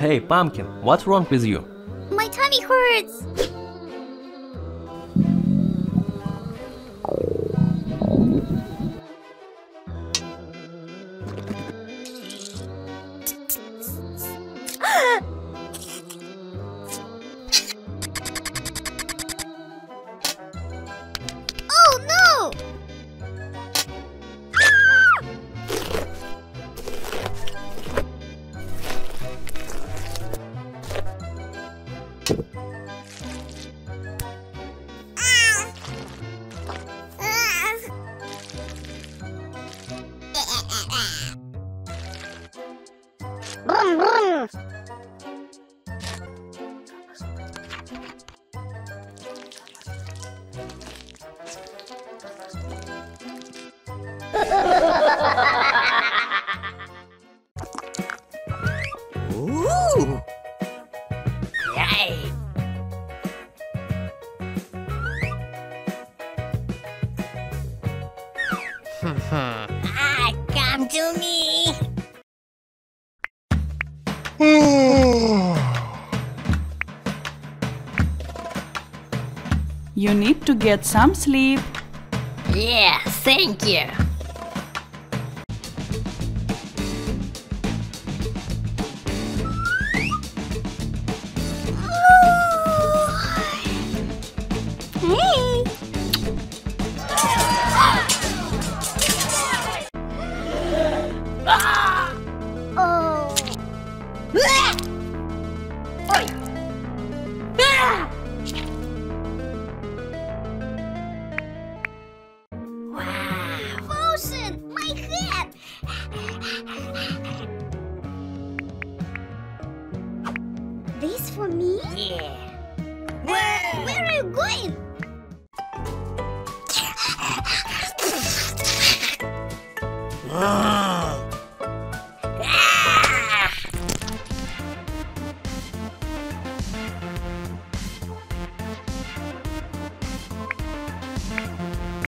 Hey, Pumpkin, what's wrong with you? My tummy hurts. Ooh. Ah, come to me! You need to get some sleep. Yeah, thank you. This for me? Yeah. Where, where are you going?